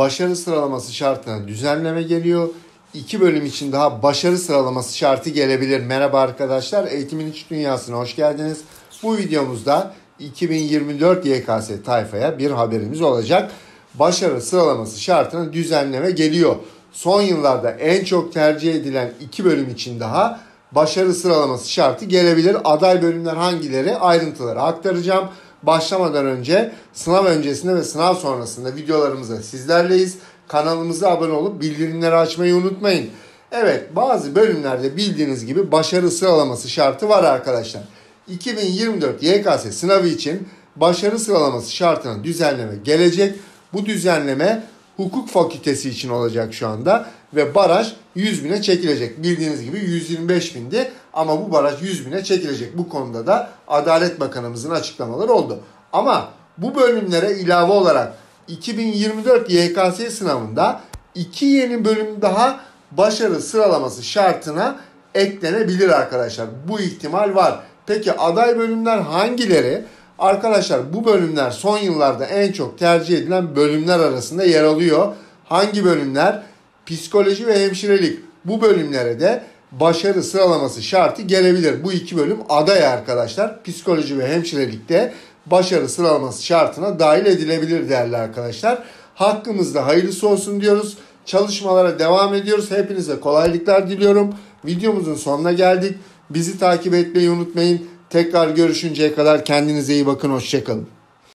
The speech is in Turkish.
başarı sıralaması şartına düzenleme geliyor. İki bölüm için daha başarı sıralaması şartı gelebilir. Merhaba arkadaşlar, Eğitimin İç Dünyası'na hoş geldiniz. Bu videomuzda 2024 YKS tayfaya bir haberimiz olacak. Başarı sıralaması şartına düzenleme geliyor. Son yıllarda en çok tercih edilen iki bölüm için daha başarı sıralaması şartı gelebilir. Aday bölümler hangileri ayrıntıları aktaracağım. Başlamadan önce sınav öncesinde ve sınav sonrasında videolarımızda sizlerleyiz. Kanalımıza abone olup bildirimleri açmayı unutmayın. Evet bazı bölümlerde bildiğiniz gibi başarı sıralaması şartı var arkadaşlar. 2024 YKS sınavı için başarı sıralaması şartına düzenleme gelecek. Bu düzenleme hukuk fakültesi için olacak şu anda ve baraj 100 bine çekilecek. Bildiğiniz gibi 125 bindi ama bu baraj 100 bine çekilecek. Bu konuda da Adalet Bakanımızın açıklamaları oldu. Ama bu bölümlere ilave olarak 2024 YKS sınavında iki yeni bölüm daha başarı sıralaması şartına eklenebilir arkadaşlar. Bu ihtimal var. Peki aday bölümler hangileri? Arkadaşlar bu bölümler son yıllarda en çok tercih edilen bölümler arasında yer alıyor. Hangi bölümler? Psikoloji ve hemşirelik. Bu bölümlere de başarı sıralaması şartı gelebilir. Bu iki bölüm aday arkadaşlar. Psikoloji ve hemşirelikte başarı sıralaması şartına dahil edilebilir değerli arkadaşlar. Hakkımızda hayırlısı olsun diyoruz. Çalışmalara devam ediyoruz. Hepinize kolaylıklar diliyorum. Videomuzun sonuna geldik. Bizi takip etmeyi unutmayın. Tekrar görüşünceye kadar kendinize iyi bakın. Hoşçakalın.